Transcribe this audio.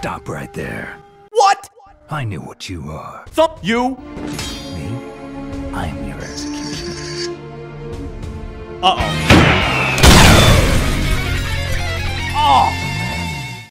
Stop right there. What? I knew what you are. Thump you? Me? I'm your executioner. Uh-oh. Oh!